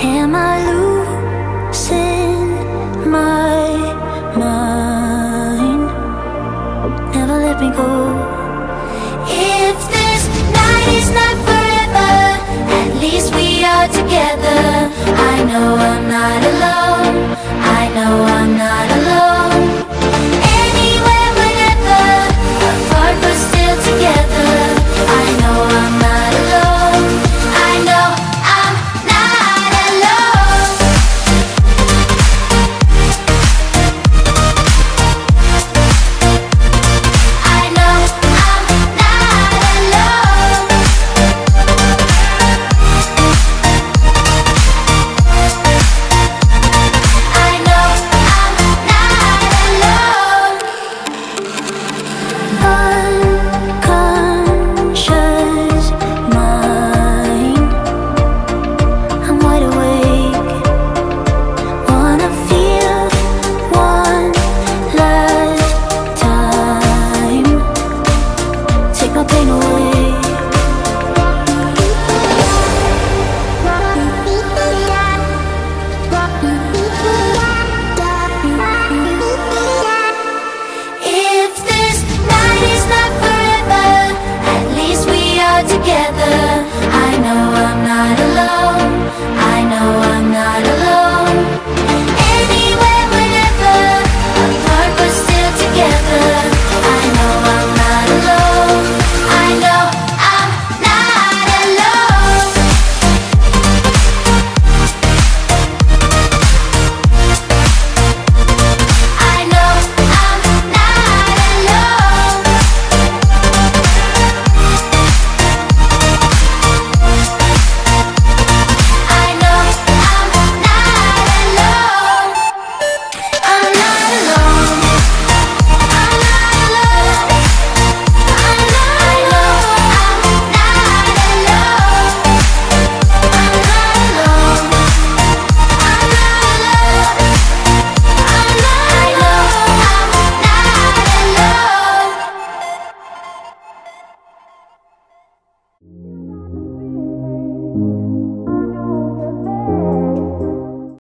Am I losing my mind? Never let me go. If this night is not forever, at least we are together. I know I'm not alone. I know I'm not. together. I know I'm not alone.